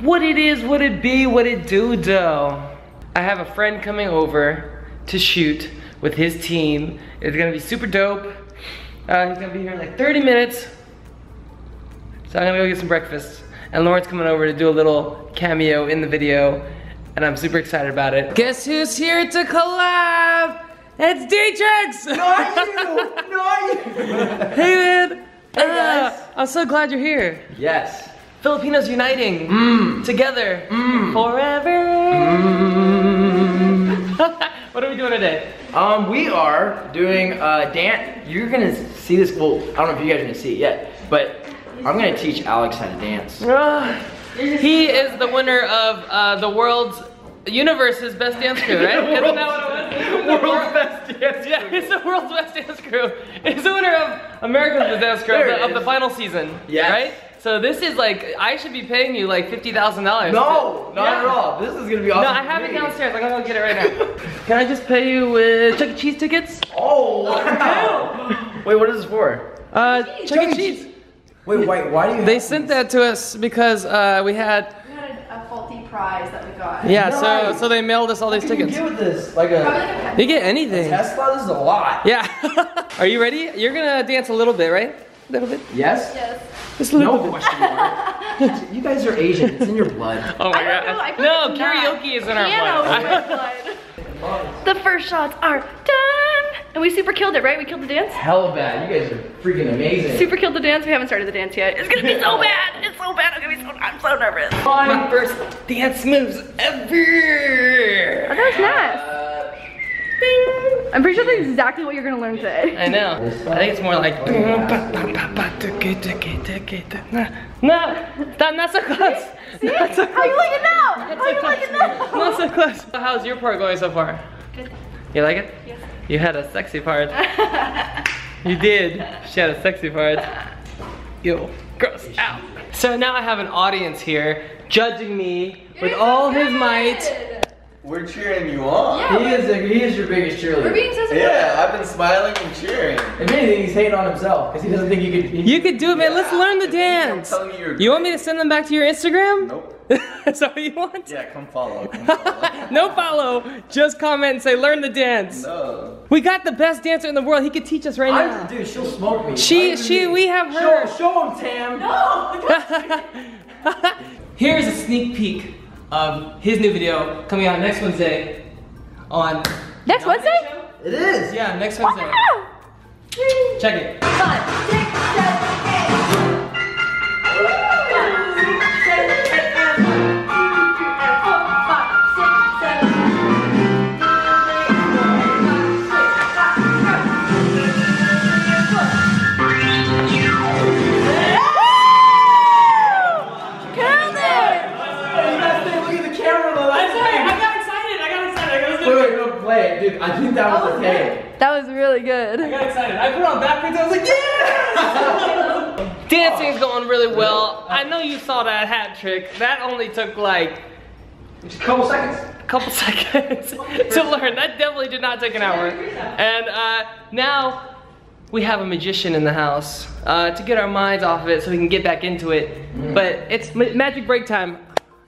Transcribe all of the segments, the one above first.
What it is, what it be, what it do, though. I have a friend coming over to shoot with his team. It's gonna be super dope. Uh, he's gonna be here in like 30 minutes. So I'm gonna go get some breakfast. And Lauren's coming over to do a little cameo in the video. And I'm super excited about it. Guess who's here to collab? It's Dietrich! Not you! Not you! hey man! Hey, guys. Ah, I'm so glad you're here. Yes. Filipinos uniting Mmm. together Mm. forever. Mm. what are we doing today? Um, we are doing uh, dance. You're gonna see this. Well, I don't know if you guys are gonna see it yet, but I'm gonna teach Alex how to dance. Ah, he is the winner of uh, the world's universe's best dance crew, right? Isn't that what it was? World's best dance Yeah, he's the world's best dance crew. He's the winner of America's Best Dance Crew of the, of the final season. Yes. Right? So this is like, I should be paying you like $50,000. No, not Yeah. at all. This is gonna be awesome. No, I have it downstairs. I'm gonna go get it right now. Can I just pay you with Chuck E. Cheese tickets? Oh wow! Wait, what is this for? Uh, Chuck E. Cheese. Wait, wait, why do you They have sent these? that to us because uh, we had, We had a, a faulty prize that we got. yeah, Nice. so so they mailed us all these What can you tickets. get with this? Like a like a You get anything. Tesla? This is a lot. Yeah. Are you ready? You're gonna dance a little bit, right? A little bit. Yes. Yes. Just a little No bit. question mark. you guys are Asian. It's in your blood. Oh my I don't god. know, I no, like it's not. karaoke is in our Piano blood. is in our blood. The first shots are done. And we super killed it, right? We killed the dance? Hell bad. You guys are freaking amazing. Super killed the dance. We haven't started the dance yet. It's gonna be so bad. It's so bad. I'm gonna be so I'm so nervous. My first dance moves ever. Oh, that was nice. Uh, Ding. I'm pretty sure that's exactly what you're gonna learn today. I know. I think it's more like. No, that, not so close. Not so How you close. like it now? How you like it now? Not so close. How's your part going so far? Good. You like it? Yes. You had a sexy part. You did. She had a sexy part. Yo, gross. Ow. So now I have an audience here judging me with all his might. We're cheering you on. Yeah, he is. A, he is your biggest cheerleader. We're being so supportive. Yeah, I've been smiling and cheering. If anything, he's hating on himself because he doesn't think you could. He, You could do it, man. Let's learn the dance. I'm you, you're You want me to send them back to your Instagram? Nope. That's all you want? Yeah, come follow. Come follow. no follow. Just comment and say, learn the dance. no. We got the best dancer in the world. He could teach us right I, now. dude, she'll smoke me. She, Not even she, me. we have her. Show, her. show him, Tam. No. Here's a sneak peek of his new video coming out next Wednesday on. Next Wednesday? It is. Yeah, next Wednesday. Wow. Check it. Five, six, seven, eight. Saw that hat trick. That only took like Just a couple seconds. a couple seconds to learn. That definitely did not take an hour. And uh, now we have a magician in the house uh, to get our minds off of it so we can get back into it. But it's ma- magic break time.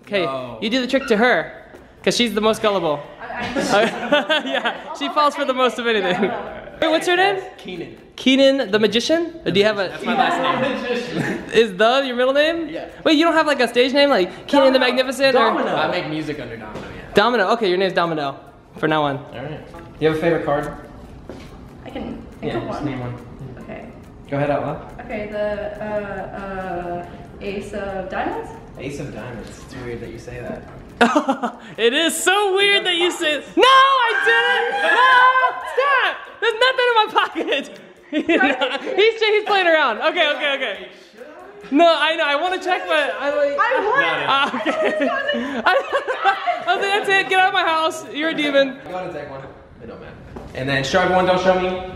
Okay, No. you do the trick to her because she's the most gullible. yeah, she falls for the most of anything. Wait, what's her name? Keenan. Keenan the magician? Or do you have a? That's my last name. Is the your middle name? Yeah. Wait, you don't have like a stage name like Keenan the Domino. Magnificent Domino. or I make music under Domino, yeah. Domino? Okay, your name's Domino. For now on. Alright. You have a favorite card? I can think Yeah, just one. name one. Okay. Go ahead out loud. Okay, the uh, uh, ace of diamonds? Ace of Diamonds. It's weird that you say that. it is so weird that you say. No, I didn't. No, stop. There's nothing in my pocket. he's he's playing around. Okay, okay, okay. No, I know. I want to check, but I like. I won! Ah, okay. I, I was like, that's it. Get out of my house. You're a demon. Go ahead and take one. It don't matter. And then show everyone, don't show me.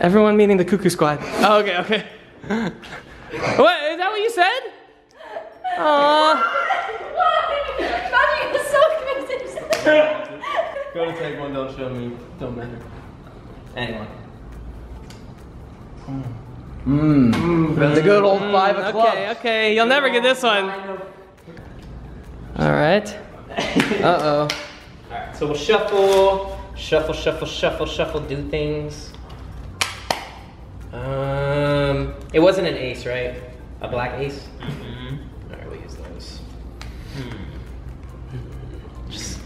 Everyone meaning the cuckoo squad. Oh, okay, okay. what? Is that what you said? Aww. Magic is so confusing. Go to take one, don't show me. Don't matter. Anyone. Mmm. the good old five o'clock. Okay, okay. You'll never get this one. All right. Uh oh. Alright, so we'll shuffle, shuffle, shuffle, shuffle, shuffle, do things. Um, it wasn't an ace, right? A black ace? Mm-hmm. Alright, we'll use those. Hmm. Just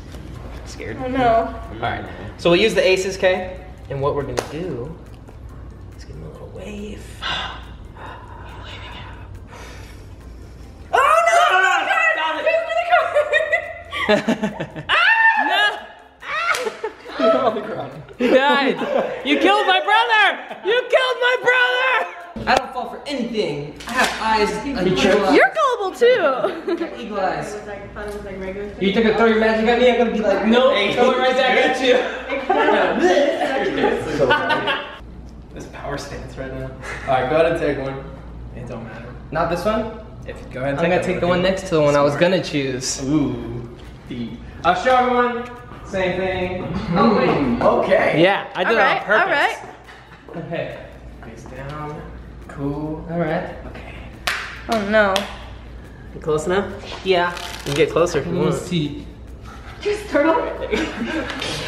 scared. Oh no. Alright, so we'll use the aces, okay? And what we're gonna do is give them a little wave. He died. You killed my brother. You killed my brother. I don't fall for anything. I have eyes. You You're gullible too. Eagle eyes. was like fun, it was like regular. You took a throw your magic at me. I'm gonna be like, no, throw it right back at you. right now. Alright, go ahead and take one. It don't matter. Not this one. If you go ahead and I'm take gonna take the one next to the one I was gonna choose. Ooh, deep. I'll show everyone. Same thing. Oh wait. Okay. Yeah, I did Alright, it on purpose. alright. Okay. Face down. Cool. All right. Okay. Oh no. You close enough? Yeah. You can get closer if you Let me want. see. Just turtle.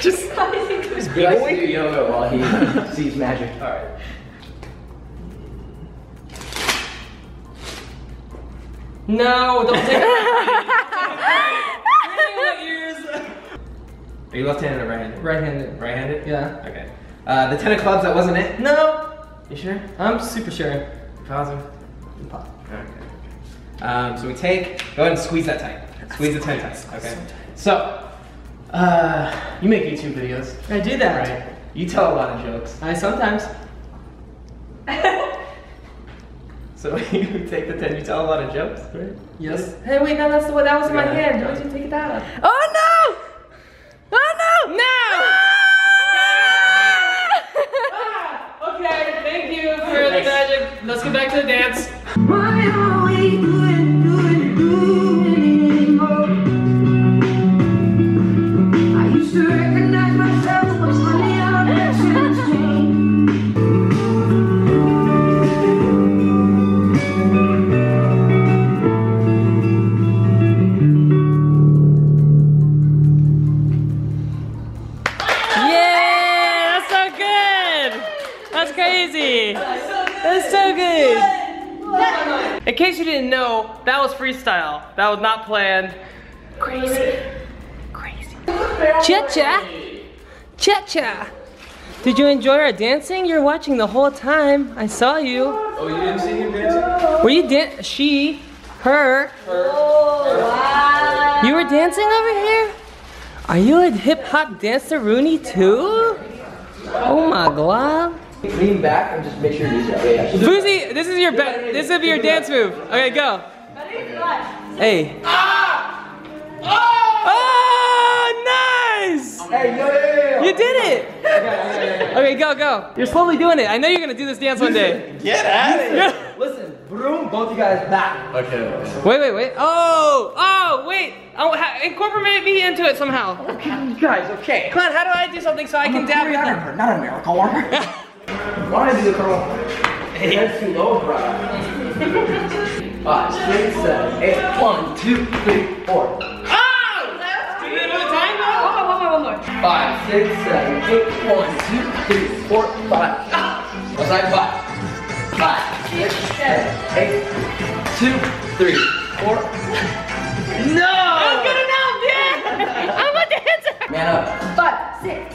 Just. He likes to do yoga while he sees magic. Alright. No, don't take it. Are you left-handed or right-handed? Right-handed. Right-handed? Yeah. Okay. Uh, the ten of clubs, that wasn't it? No, You sure? I'm super sure. Positive. Okay. Um, so we take. Go ahead and squeeze that tight. Squeeze the tight tight. Okay. So, uh, you make YouTube videos, I do that. right? You tell a lot of jokes. I sometimes. So you take the ten. You tell a lot of jokes, right? Yes. Hey, wait, no, that's the one that was in my Go hand. Why'd you take it out? Oh That was not planned. Crazy. Crazy. Cha-cha. Cha-cha. Did you enjoy our dancing? You're watching the whole time. I saw you. Oh, you didn't see him dancing? Were you dan- she, her? Oh, you were dancing over here? Are you a hip hop dancer, Rooney, too? Oh my god. Lean back and just make sure you do that. Fuzi, this is your be- this will be your dance move. Okay, go. Hey. Ah! Oh, nice! Hey, yo, yo, yo, yo. You did it! Okay, go, go. You're slowly doing it. I know you're gonna do this dance one day. Get out of here. Listen, broom, both you guys back. Okay, okay. Wait, wait, wait. Oh, oh, wait. Oh, ha- incorporate me into it somehow. You guys, okay. Come on, how do I do something so I can dab with them? Not a miracle worker. Why do the curl? Hey. That's too low, bro. Five, six, seven, eight. One, two, three, four. Oh! Do you time though? One more, one more, one more. Five, six, seven, eight. One, two, three, four, five. What's that? Five. Five, six, seven, eight. Two, three, four. No! That's good enough, yeah! I'm a dancer! Man up. Five, six,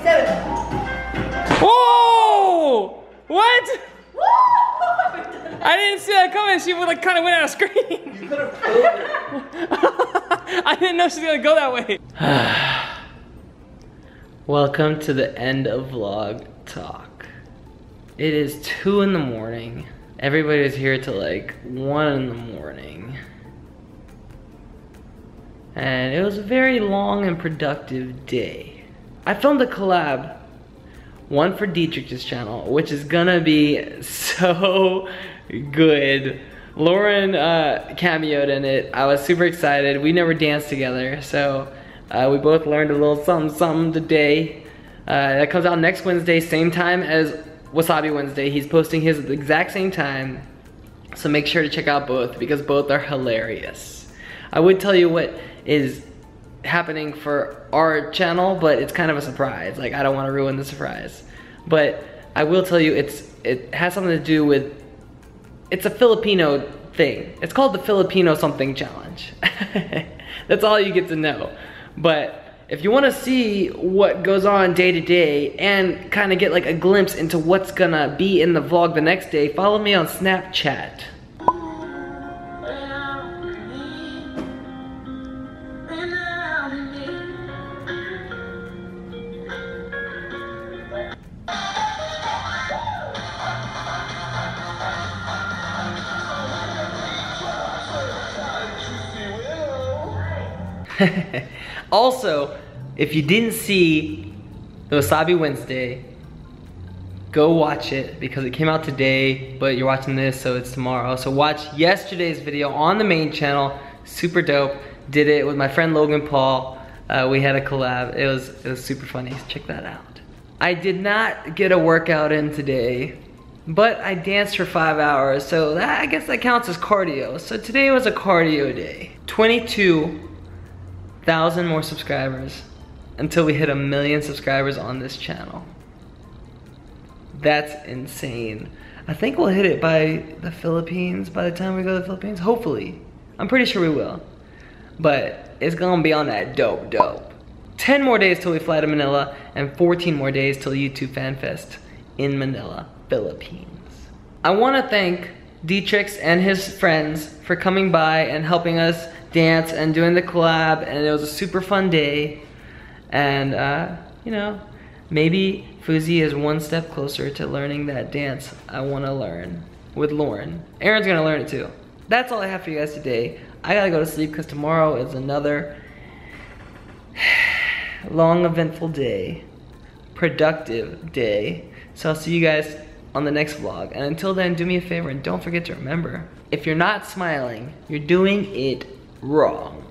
coming. She would like kind of went out of screen. You could have. I didn't know she was gonna go that way. Welcome to the end of vlog talk. It is two in the morning. Everybody was here till like one in the morning. And it was a very long and productive day. I filmed a collab, one for Dietrich's channel, which is gonna be so good. Lauren uh, cameoed in it. I was super excited. We never danced together, so uh, we both learned a little something something today. Uh, that comes out next Wednesday, same time as Wassabi Wednesday. He's posting his at the exact same time. So make sure to check out both because both are hilarious. I would tell you what is happening for our channel, but it's kind of a surprise. Like I don't want to ruin the surprise. But I will tell you it's it has something to do with it's a Filipino thing. It's called the Filipino something challenge. That's all you get to know. But if you want to see what goes on day to day and kind of get like a glimpse into what's gonna be in the vlog the next day, follow me on Snapchat. also, if you didn't see the Wassabi Wednesday, go watch it because it came out today, but you're watching this, so it's tomorrow. So watch yesterday's video on the main channel. Super dope. Did it with my friend Logan Paul. Uh, we had a collab. It was it was super funny. Check that out. I did not get a workout in today, but I danced for five hours, so that, I guess that counts as cardio. So today was a cardio day. 22,000 more subscribers until we hit a million subscribers on this channel. That's insane. I think we'll hit it by the Philippines by the time we go to the Philippines. Hopefully. I'm pretty sure we will. But it's gonna be on that dope dope. 10 more days till we fly to Manila and 14 more days till YouTube Fan Fest in Manila, Philippines. I wanna thank Dietrich and his friends for coming by and helping us dance and doing the collab and it was a super fun day. And uh, you know, maybe Fuzi is one step closer to learning that dance I wanna learn with Lauren. Aaron's gonna learn it too. That's all I have for you guys today. I gotta go to sleep because tomorrow is another long eventful day, productive day. So I'll see you guys on the next vlog. And until then, do me a favor and don't forget to remember, if you're not smiling, you're doing it wrong.